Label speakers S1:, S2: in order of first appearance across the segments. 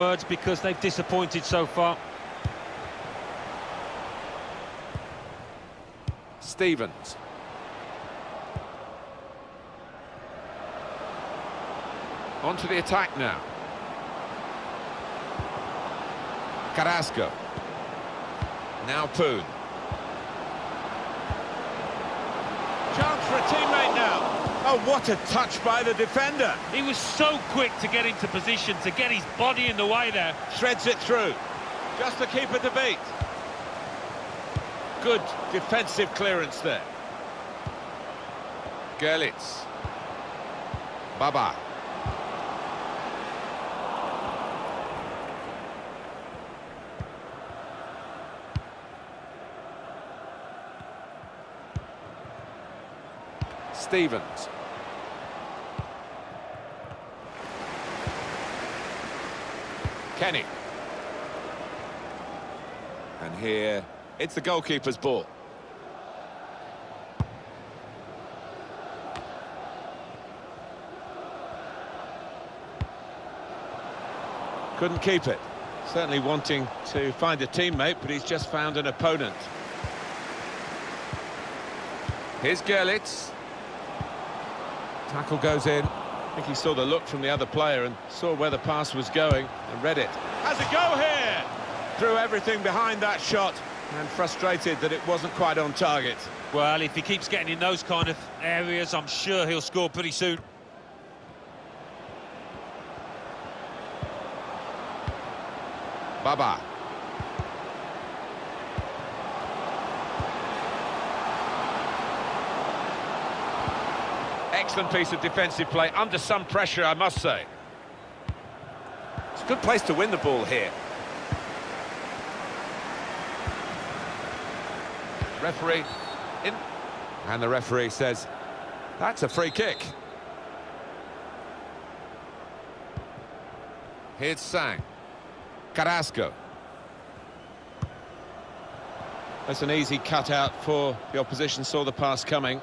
S1: words because they've disappointed so far.
S2: Stevens. On to the attack now. Carrasco. Now Poon.
S3: Chance for a teammate now. Oh, what a touch by the defender.
S1: He was so quick to get into position, to get his body in the way there.
S3: Shreds it through. Just the keeper to beat. Good defensive clearance there.
S2: Gerlitz. Baba. Stevens. Kenny. And here, it's the goalkeeper's ball.
S3: Couldn't keep it. Certainly wanting to find a teammate, but he's just found an opponent.
S2: Here's Gerlitz. Tackle goes in.
S3: I think he saw the look from the other player and saw where the pass was going and read it. Has a go here! Threw everything behind that shot and frustrated that it wasn't quite on target.
S1: Well, if he keeps getting in those kind of areas, I'm sure he'll score pretty soon.
S2: Baba. Excellent piece of defensive play, under some pressure, I must say. It's a good place to win the ball here. Referee in. And the referee says, that's a free kick. Here's Sang. Carrasco.
S3: That's an easy cutout for the opposition, saw the pass coming.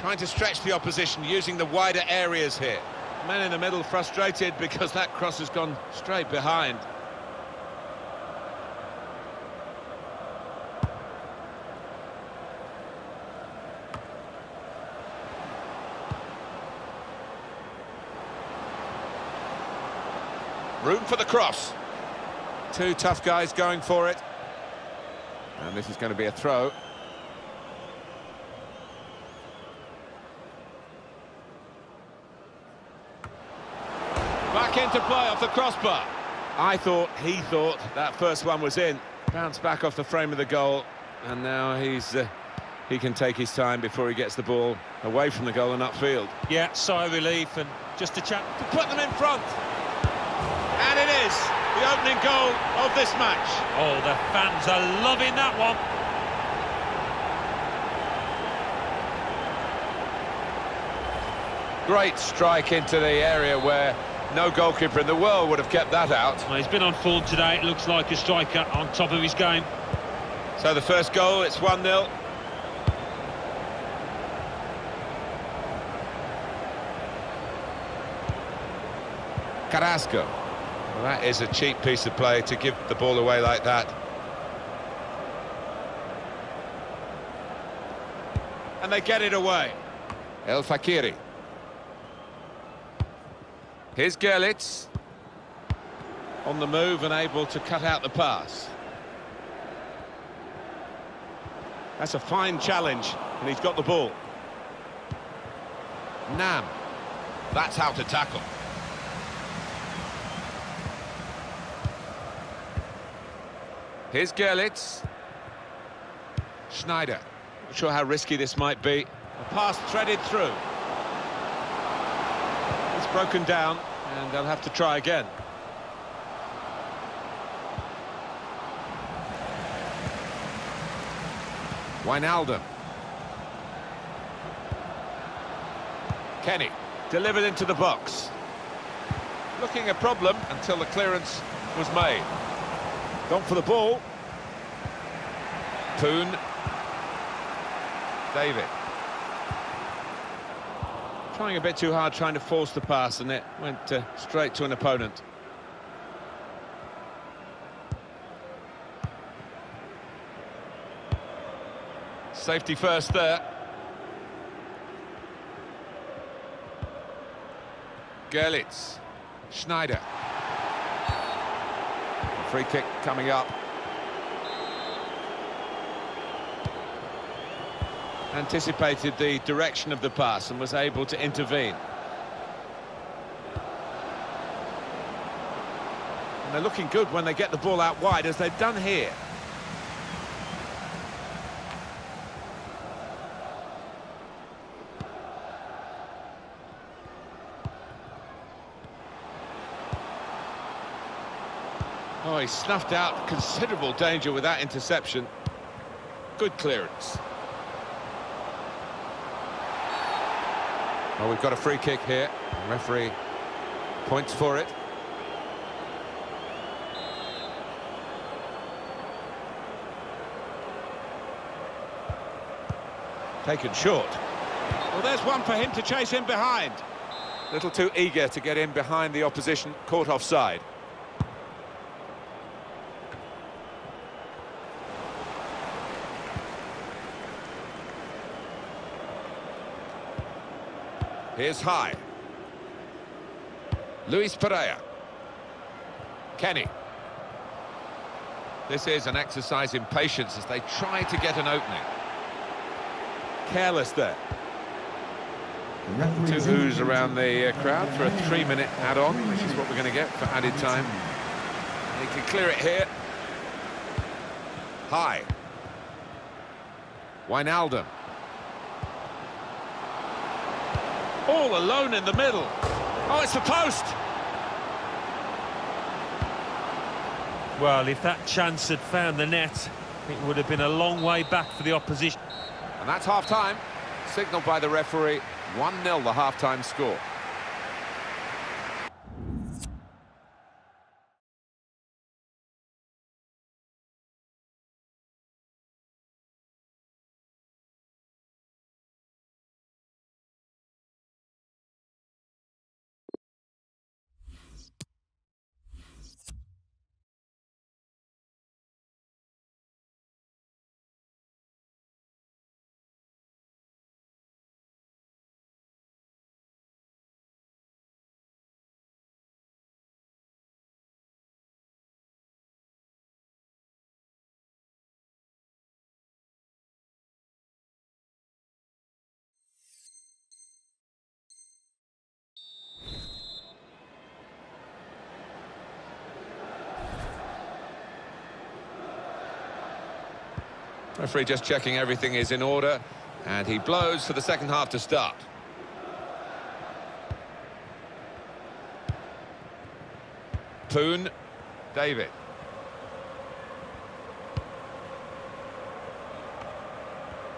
S3: Trying to stretch the opposition, using the wider areas here. Man in the middle frustrated because that cross has gone straight behind.
S2: Room for the cross. Two tough guys going for it. And this is going to be a throw.
S3: Back into play off the crossbar. I thought, he thought, that first one was in. Bounced back off the frame of the goal. And now he's uh, he can take his time before he gets the ball away from the goal and upfield.
S1: Yeah, sigh of relief and just a chance
S3: to put them in front. And it is the opening goal of this match.
S1: Oh, the fans are loving that one.
S2: Great strike into the area where no goalkeeper in the world would have kept that out.
S1: Well, he's been on form today. It looks like a striker on top of his game.
S3: So the first goal, it's 1-0.
S2: Carrasco. Well, that is a cheap piece of play to give the ball away like that.
S3: And they get it away.
S2: El Fakiri. Here's Gerlitz.
S3: On the move and able to cut out the pass. That's a fine challenge, and he's got the ball.
S2: Nam. That's how to tackle. Here's Gerlitz. Schneider.
S3: Not sure how risky this might be. A pass threaded through. Broken down, and they'll have to try again.
S2: Wijnaldum. Kenny.
S3: Delivered into the box. Looking a problem until the clearance was made. Gone for the ball.
S2: Poon. David.
S3: Trying a bit too hard, trying to force the pass, and it went uh, straight to an opponent. Safety first there. Gerlitz. Schneider. Free kick coming up. Anticipated the direction of the pass and was able to intervene. And they're looking good when they get the ball out wide, as they've done here. Oh, he snuffed out considerable danger with that interception. Good clearance. Well, we've got a free kick here. The referee points for it. Taken short.
S2: Well, there's one for him to chase in behind.
S3: A Little too eager to get in behind the opposition, caught offside. Here's High. Luis Pereira. Kenny. This is an exercise in patience as they try to get an opening. Careless there. Two who's around the uh, crowd for a three-minute add-on, which is what we're going to get for added time. He can clear it here. High. Wijnaldum. All alone in the middle. Oh, it's the post!
S1: Well, if that chance had found the net, it would have been a long way back for the opposition.
S3: And that's half-time, signalled by the referee. 1-0 the half-time score. Referee just checking everything is in order, and he blows for the second half to start. Poon, David.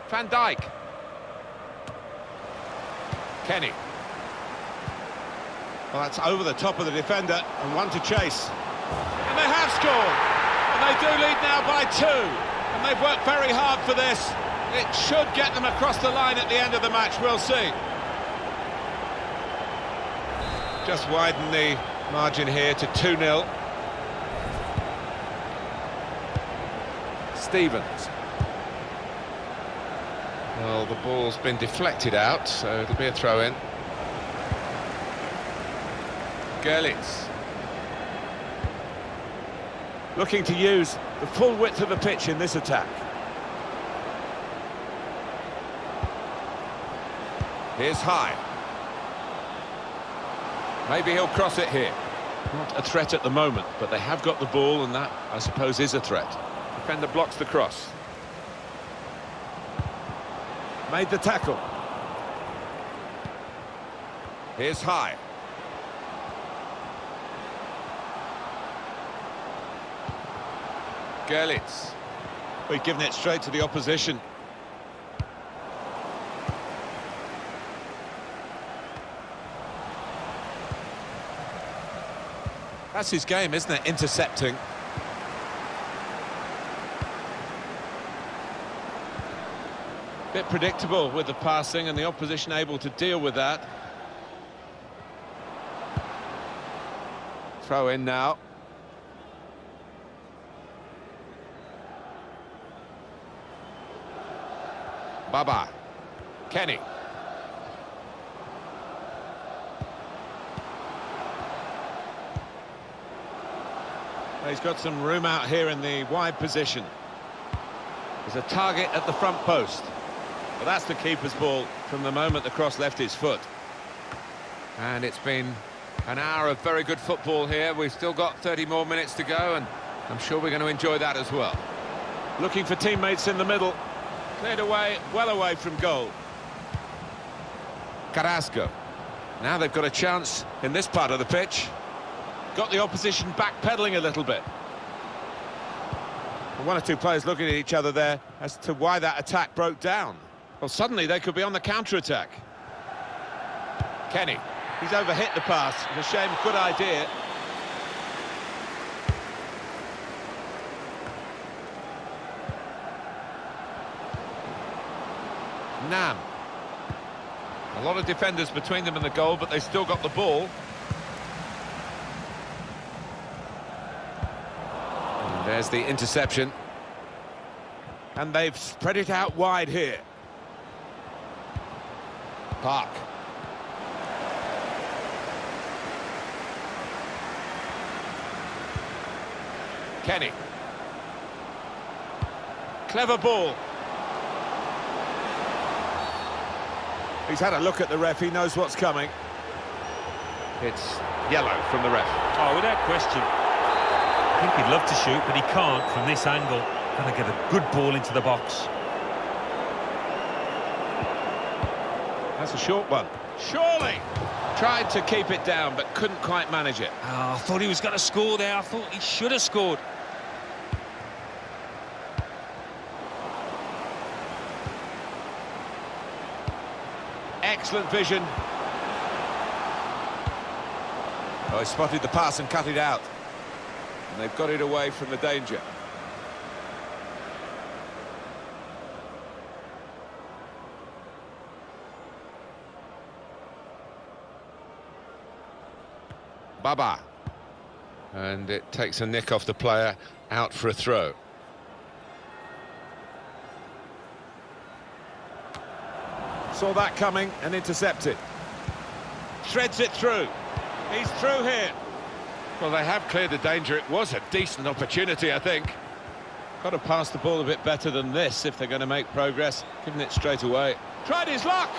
S3: Van Dijk. Kenny.
S2: Well, that's over the top of the defender and one to chase. And they have scored. And they do lead now by two. And they've worked very hard for this. It should get them across the line at the end of the match. We'll see.
S3: Just widen the margin here to 2-0. Stevens. Well, the ball's been deflected out, so it'll be a throw-in. Gerlitz. Looking to use the full width of the pitch in this attack. Here's High. Maybe he'll cross it here. Not a threat at the moment, but they have got the ball, and that, I suppose, is a threat. Defender blocks the cross. Made the tackle. Here's High. Gerlitz.
S2: we've given it straight to the opposition.
S3: That's his game, isn't it? Intercepting. Bit predictable with the passing and the opposition able to deal with that.
S4: Throw in now. Baba. Kenny.
S3: He's got some room out here in the wide position. There's a target at the front post. But that's the keeper's ball from the moment the cross left his foot.
S4: And it's been an hour of very good football here. We've still got 30 more minutes to go, and I'm sure we're going to enjoy that as well.
S3: Looking for teammates in the middle. Cleared away, well away from goal.
S4: Carrasco. Now they've got a chance in this part of the pitch.
S3: Got the opposition backpedaling a little bit. One or two players looking at each other there as to why that attack broke down. Well, suddenly they could be on the counter-attack. Kenny. He's overhit the pass. It's a shame, good idea.
S4: Nam. A lot of defenders between them and the goal, but they still got the ball. And there's the interception.
S3: And they've spread it out wide here.
S4: Park. Kenny.
S3: Clever ball. He's had a look at the ref, he knows what's coming.
S4: It's yellow from the ref.
S1: Oh, without question. I think he'd love to shoot, but he can't from this angle. Gonna get a good ball into the box.
S3: That's a short one. Surely! Tried to keep it down, but couldn't quite manage it.
S1: Oh, I thought he was going to score there. I thought he should have scored.
S3: Excellent vision.
S4: Oh, he spotted the pass and cut it out. And they've got it away from the danger. Baba. And it takes a nick off the player, out for a throw.
S3: Saw that coming and intercepted. Threads it through. He's through here.
S4: Well, they have cleared the danger. It was a decent opportunity, I think.
S3: Got to pass the ball a bit better than this if they're going to make progress. Giving it straight away. Tried his luck.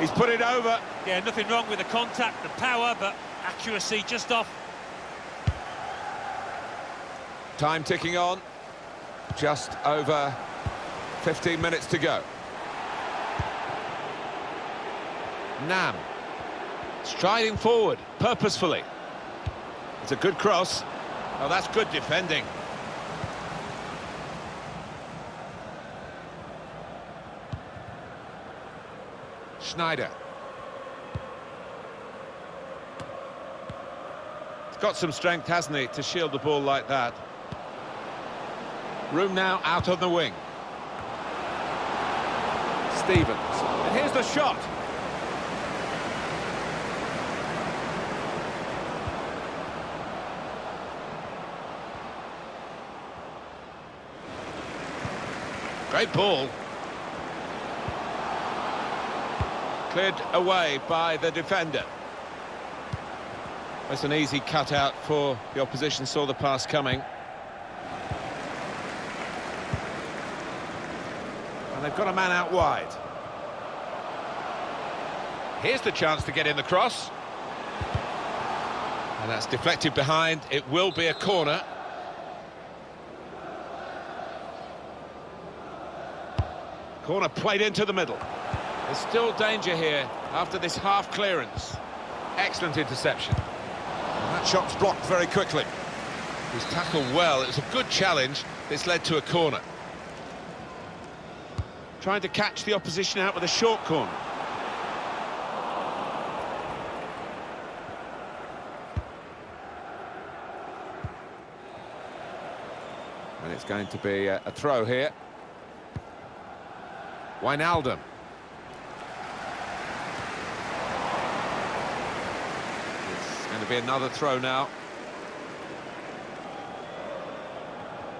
S3: He's put it over.
S1: Yeah, nothing wrong with the contact, the power, but accuracy just off.
S4: Time ticking on. Just over 15 minutes to go. Nam.
S3: Striding forward, purposefully. It's a good cross. Oh, that's good defending.
S4: Schneider.
S3: He's got some strength, hasn't he, to shield the ball like that. Room now out on the wing.
S4: Stevens.
S3: And here's the shot. Great ball. Cleared away by the defender. That's an easy cutout for the opposition, saw the pass coming. And they've got a man out wide.
S4: Here's the chance to get in the cross. And that's deflected behind. It will be a corner.
S3: Corner played into the middle. There's still danger here after this half clearance.
S4: Excellent interception.
S3: And that shot's blocked very quickly.
S4: He's tackled well. It was a good challenge. This led to a corner.
S3: Trying to catch the opposition out with a short corner.
S4: And it's going to be a, a throw here. Wijnaldum. It's going to be another throw now.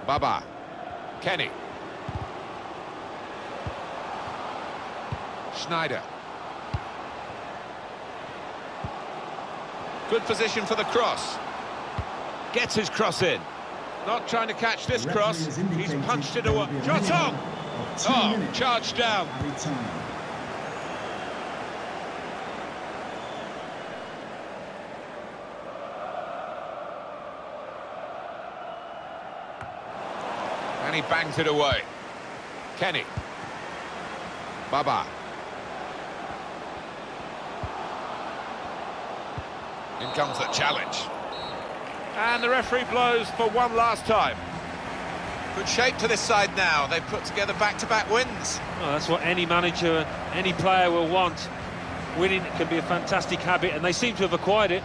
S3: Baba. Kenny. Schneider. Good position for the cross. Gets his cross in. Not trying to catch this cross. He's punched it away. Shot on! Oh, charged down. And he bangs it away. Kenny. Baba. In comes the challenge.
S2: And the referee blows for one last time.
S3: Good shape to this side now. They've put together back-to-back -back wins.
S1: Well, that's what any manager any player will want. Winning can be a fantastic habit, and they seem to have acquired it.